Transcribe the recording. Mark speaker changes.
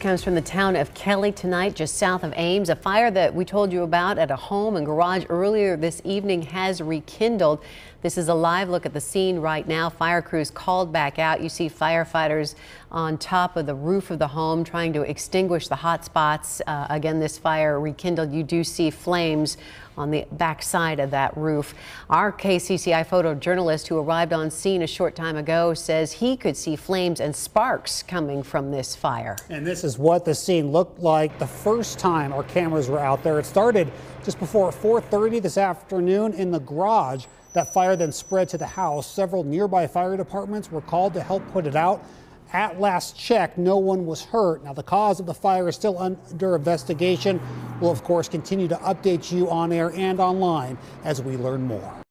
Speaker 1: Comes from the town of Kelly tonight, just south of Ames. A fire that we told you about at a home and garage earlier this evening has rekindled. This is a live look at the scene right now. Fire crews called back out. You see firefighters on top of the roof of the home trying to extinguish the hot spots. Uh, again, this fire rekindled. You do see flames on the back side of that roof. Our KCCI photojournalist who arrived on scene a short time ago says he could see flames and sparks coming from this fire.
Speaker 2: And this is what the scene looked like the first time our cameras were out there. It started just before 4:30 this afternoon in the garage. That fire then spread to the house. Several nearby fire departments were called to help put it out. At last check, no one was hurt. Now, the cause of the fire is still under investigation. We'll, of course, continue to update you on air and online as we learn more.